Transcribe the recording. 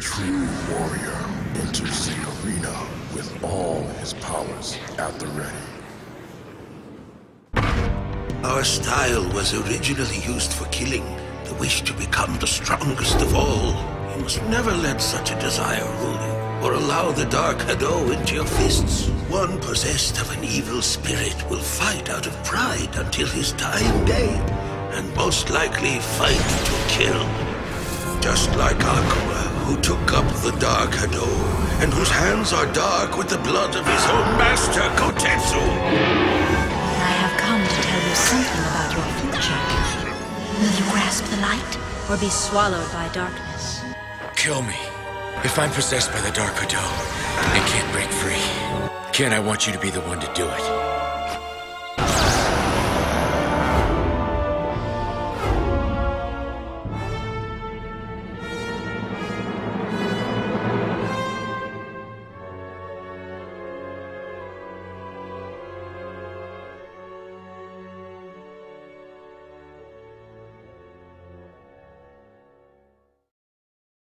true warrior enters the arena with all his powers at the ready. Our style was originally used for killing. The wish to become the strongest of all. You must never let such a desire rule you, or allow the Dark Hado into your fists. One possessed of an evil spirit will fight out of pride until his dying day, and most likely fight to kill. Just like Akuma, who took up the Dark Hado, and whose hands are dark with the blood of his own master, Goutetsu. I have come to tell you something about your future. Will you grasp the light or be swallowed by darkness? Kill me. If I'm possessed by the Dark Hado and can't break free, Ken, I want you to be the one to do it.